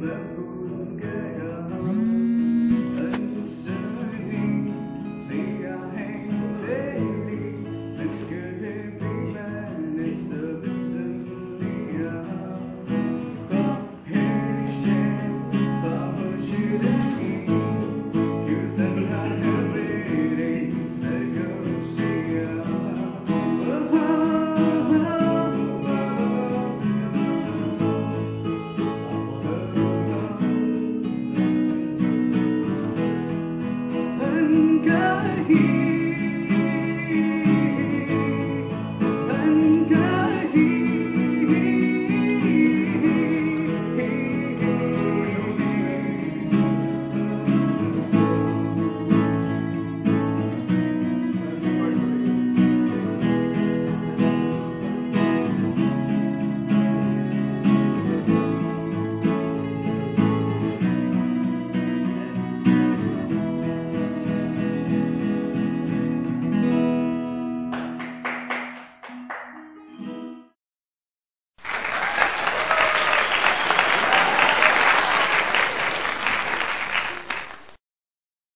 remember.